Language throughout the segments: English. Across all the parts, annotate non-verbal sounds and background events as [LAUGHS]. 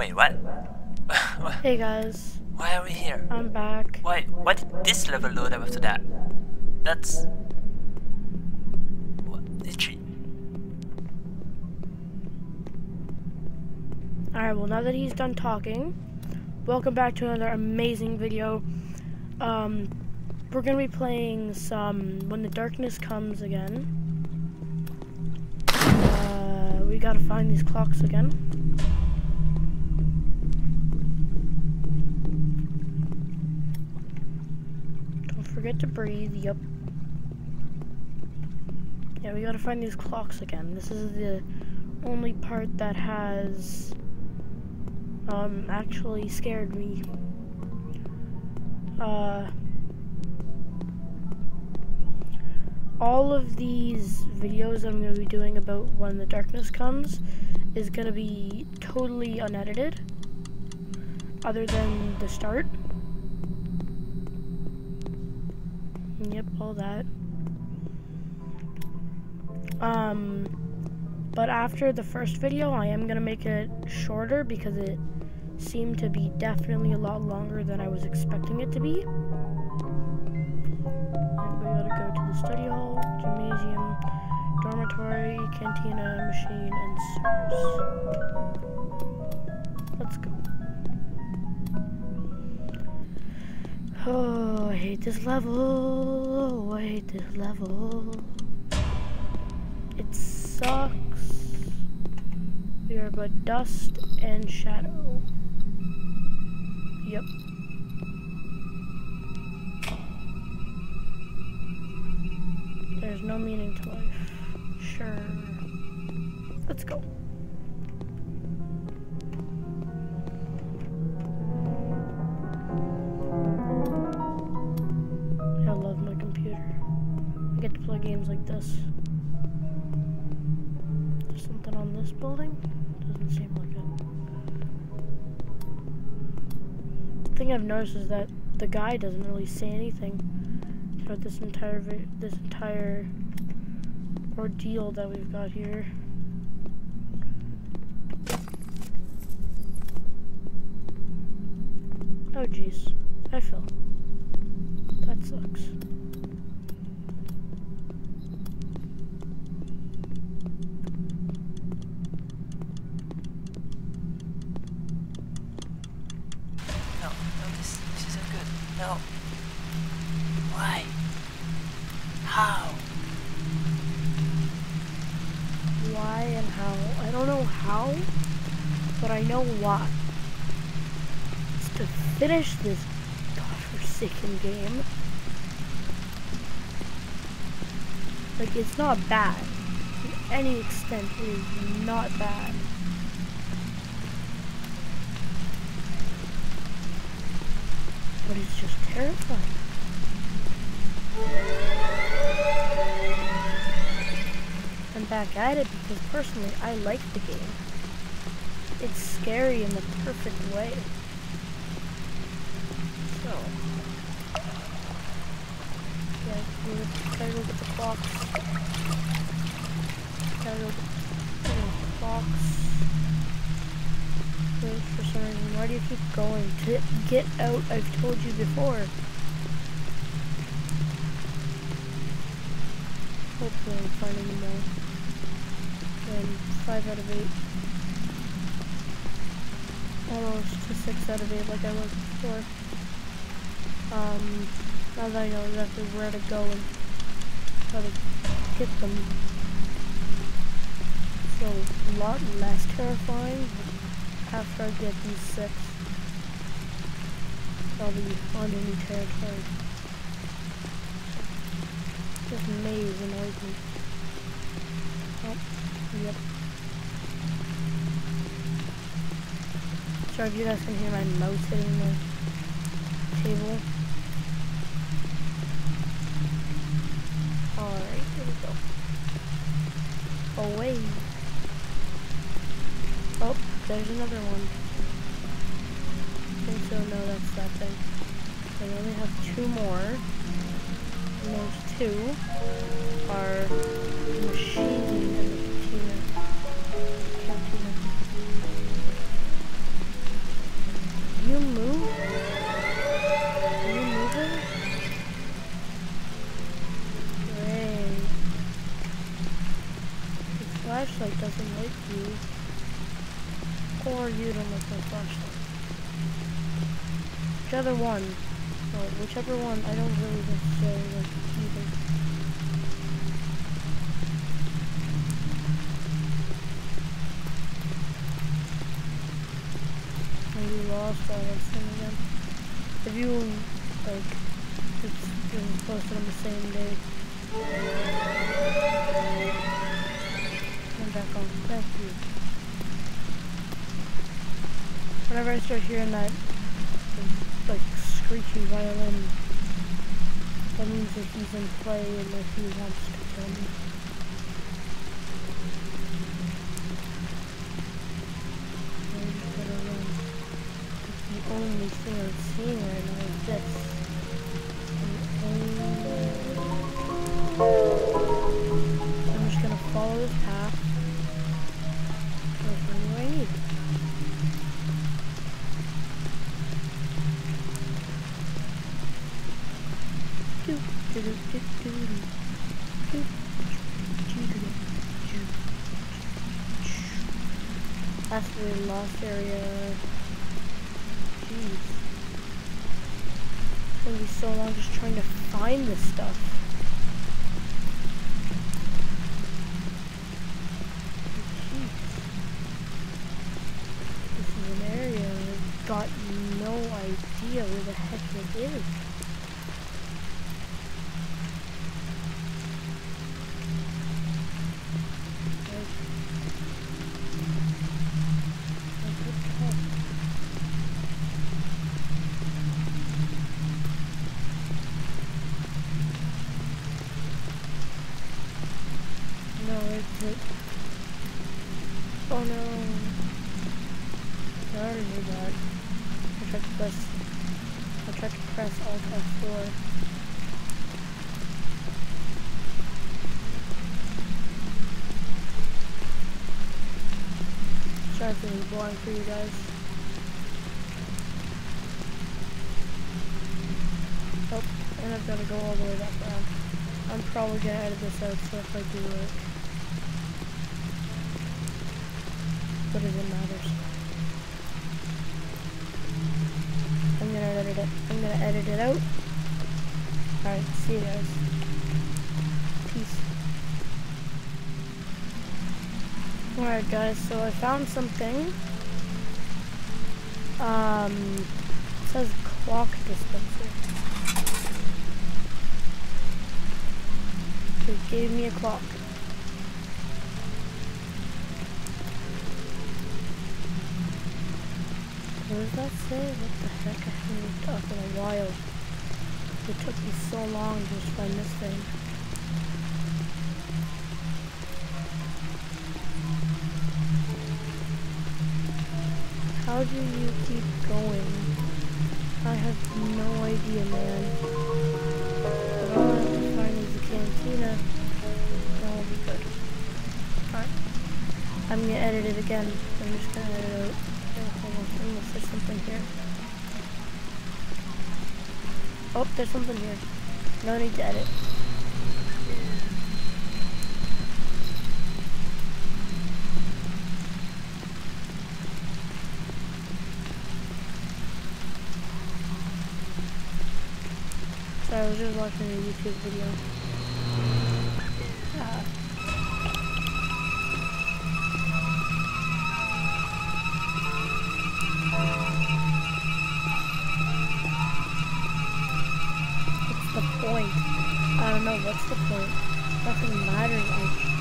Wait, what? [LAUGHS] Hey guys, Why are we here? I'm back. Why, why did this level load up after that? That's... What did she... Alright, well now that he's done talking, welcome back to another amazing video. Um, we're gonna be playing some When the Darkness Comes again. Uh, we gotta find these clocks again. Forget to breathe, yep. Yeah, we gotta find these clocks again. This is the only part that has um, actually scared me. Uh, all of these videos I'm going to be doing about when the darkness comes is going to be totally unedited, other than the start. Yep, all that. Um, but after the first video, I am going to make it shorter because it seemed to be definitely a lot longer than I was expecting it to be. And we gotta go to the study hall, gymnasium, dormitory, cantina, machine, and sewers. Let's go. Oh, I hate this level. Oh, I hate this level. It sucks. We are but dust and shadow. Yep. There's no meaning to life. Sure. Let's go. Doesn't seem like it. The thing I've noticed is that the guy doesn't really say anything throughout this entire this entire ordeal that we've got here. Oh jeez, I fell. That sucks. No, no, this, this isn't good. No. Why? How? Why and how? I don't know how, but I know why. It's to finish this godforsaken game. Like, it's not bad. To any extent, it is not bad. But it's just terrifying. I'm back at it because personally I like the game. It's scary in the perfect way. So. Yeah, we gotta go get the clocks. Gotta go get the clocks. Wait, for some why do you keep going? Get out, I've told you before. Hopefully I'm finding more. And 5 out of 8. Almost to 6 out of 8 like I was before. Um, now that I know exactly where to go and how to get them. So, a lot less terrifying after I get these 6. I'll be on new territory. This maze annoys me. Oh, yep. Sorry if you guys can hear my mouse hitting the table. another one. I think so, no, that's that thing. So we only have two more. And those two are machine and the cantina. You move? Are you moving? Great. The flashlight doesn't like you. Or you don't like my flashlight. Whichever one. Well, whichever one, I don't really necessarily like either. Are you lost all this thing again? If you, like, it's, it was posted on the same day. Turn back on. Thank you. Whenever I start hearing that, like, screechy violin, that means that he's in play and that he wants to kill me. I just run. The only thing I'm seeing right now is this. That's the lost area. Jeez. It's gonna be so long just trying to find this stuff. This is area got no idea where the heck it is. Like, like what the heck? No, it's it. Oh no. I already knew that. I tried to press I tried to press Alt F4. Boring for you guys. Oh, and I've got to go all the way back around. I'm probably gonna edit this out, so if I do it, but it matters. I'm gonna edit it. I'm gonna edit it out. Alright, see you guys. Peace. Alright guys, so I found something. Um, says clock dispenser. It gave me a clock. What does that say? What the heck? I haven't looked up in a while. It took me so long just find this thing. How do you keep going? I have no idea, man. But all I have to find is the cantina. That will be good. Alright. I'm gonna edit it again. I'm just gonna edit it out. Hold on. Unless there's something here. Oh, there's something here. No need to edit. I was just watching a YouTube video. What's the point? I don't know. What's the point? Nothing matters. I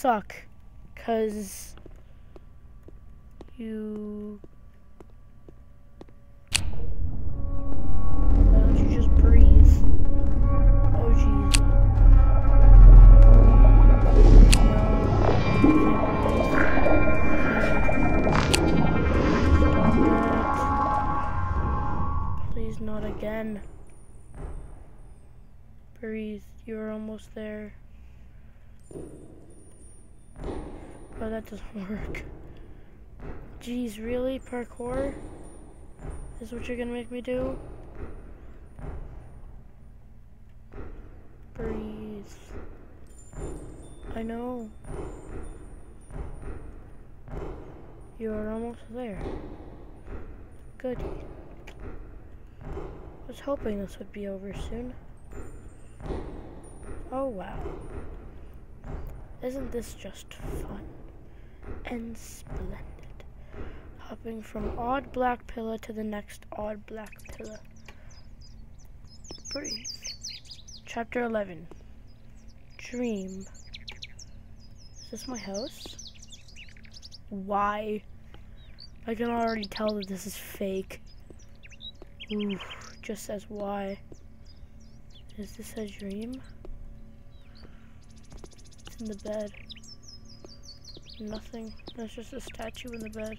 suck. Cause you why don't you just breathe? Oh jeez. No. Stop that. again. Breathe. You're almost there. Oh, that doesn't work. Jeez, really? Parkour? Is what you're gonna make me do? Breathe. I know. You are almost there. Goody. I was hoping this would be over soon. Oh wow. Isn't this just fun and splendid? Hopping from odd black pillar to the next odd black pillar. Breathe. Chapter 11. Dream. Is this my house? Why? I can already tell that this is fake. Ooh, just says why. Is this a dream? It's in the bed. Nothing. That's just a statue in the bed.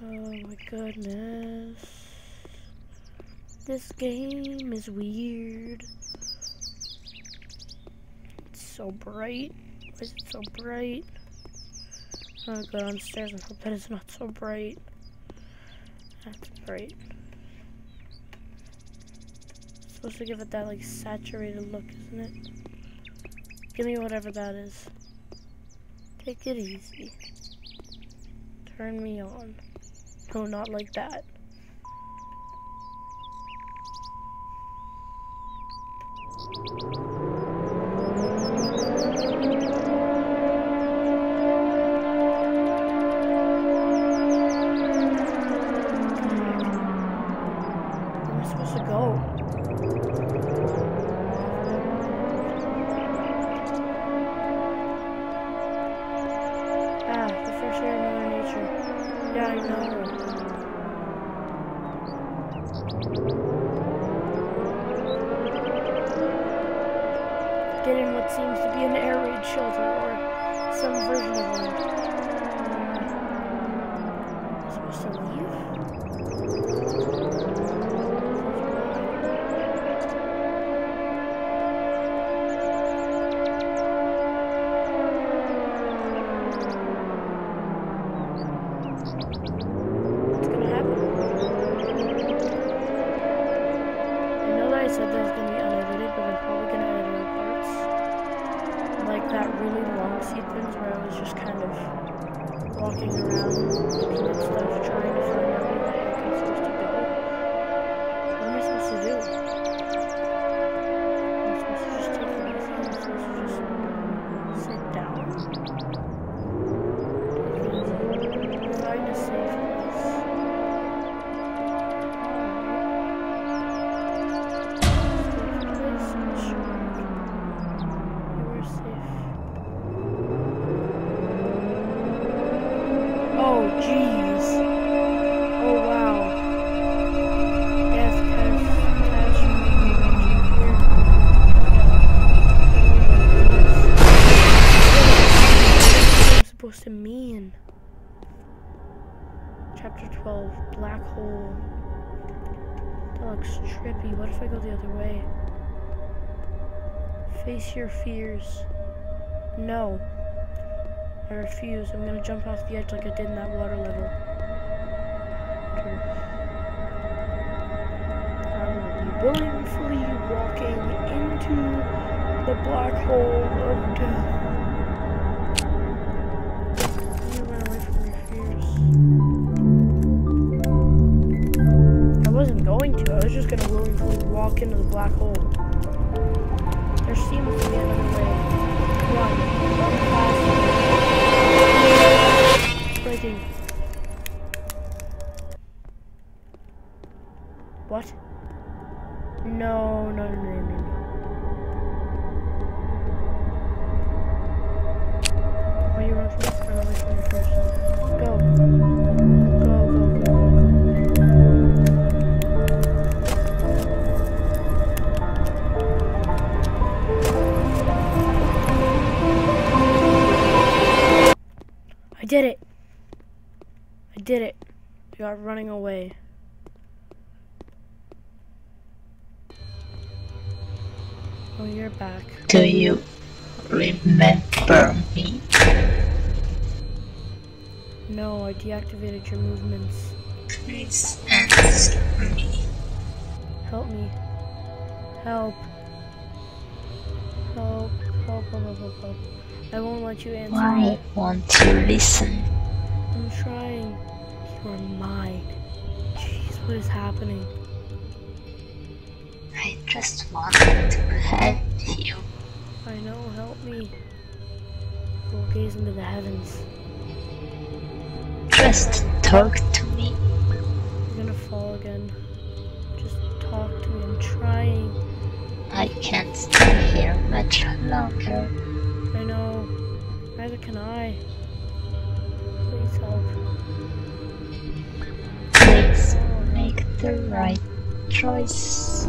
Oh my goodness. This game is weird. It's so bright. Why is it so bright? I'm gonna go downstairs and hope that it's not so bright. That's bright. supposed to give it that like saturated look, isn't it? Give me whatever that is. Take it easy. Turn me on. No, not like that. Chapter 12, Black Hole. That looks trippy. What if I go the other way? Face your fears. No. I refuse. I'm gonna jump off the edge like I did in that water level. I will be willingly walking into the black hole of death. Black hole. There seems to be another way. Run. Run fast. Breaking. What? No, no, no, no, no, did it. I did it. You are running away. Oh, you're back. Do you remember me? No, I deactivated your movements. Please answer me. Help me. Help. Help. Help, help, help, help, help. I won't let you answer Why me. won't you listen? I'm trying. You are mine. Jeez, what is happening? I just wanted to help you. I know, help me. We'll gaze into the heavens. Just talk to me. I'm gonna fall again. Just talk to me. I'm trying. I can't stay here much longer. Neither can I. Please help. Please make the right choice.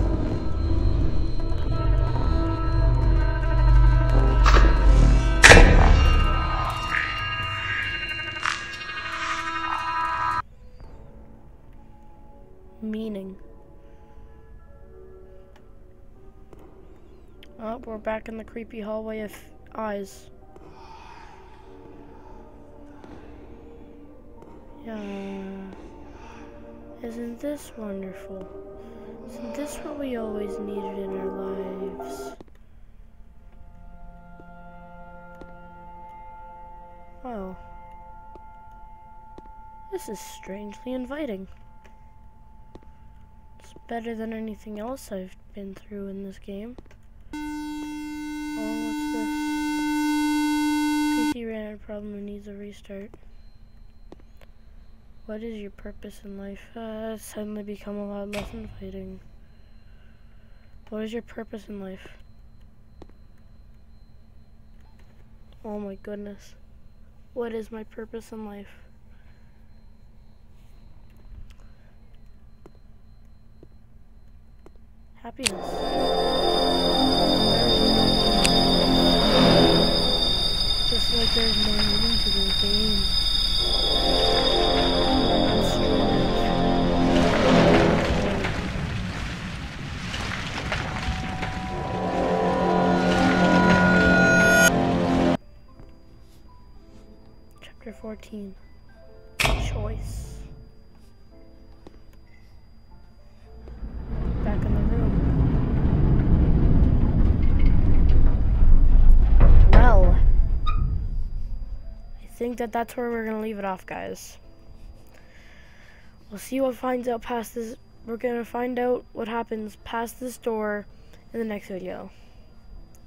Meaning. Oh, we're back in the creepy hallway of eyes. Isn't this wonderful? Isn't this what we always needed in our lives? Wow. This is strangely inviting. It's better than anything else I've been through in this game. Oh, what's this? PC ran out of problem and needs a restart. What is your purpose in life? Uh, suddenly become a lot less inviting. What is your purpose in life? Oh my goodness. What is my purpose in life? Happiness. Just like there's no meaning to the game. Chapter 14 Choice. Back in the room. Well, I think that that's where we're going to leave it off, guys. We'll see what finds out past this. We're going to find out what happens past this door in the next video.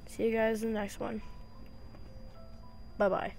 See you guys in the next one. Bye-bye.